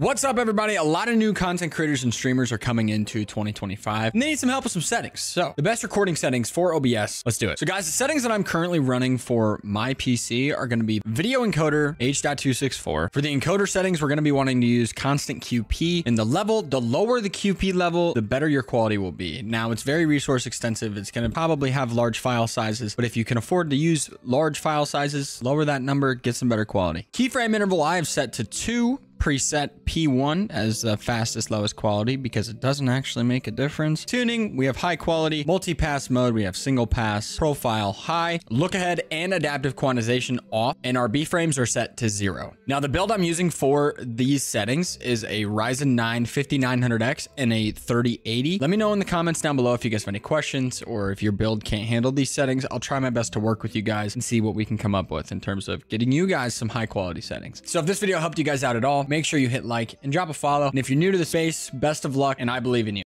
What's up, everybody? A lot of new content creators and streamers are coming into 2025 and they need some help with some settings. So, the best recording settings for OBS, let's do it. So, guys, the settings that I'm currently running for my PC are going to be video encoder H.264. For the encoder settings, we're going to be wanting to use constant QP. In the level, the lower the QP level, the better your quality will be. Now, it's very resource extensive. It's going to probably have large file sizes, but if you can afford to use large file sizes, lower that number, get some better quality. Keyframe interval I have set to two preset P1 as the fastest lowest quality because it doesn't actually make a difference. Tuning, we have high quality, multi-pass mode, we have single pass, profile high, look ahead and adaptive quantization off, and our B frames are set to zero. Now the build I'm using for these settings is a Ryzen 9 5900X and a 3080. Let me know in the comments down below if you guys have any questions or if your build can't handle these settings. I'll try my best to work with you guys and see what we can come up with in terms of getting you guys some high quality settings. So if this video helped you guys out at all, make sure you hit like and drop a follow. And if you're new to the space, best of luck and I believe in you.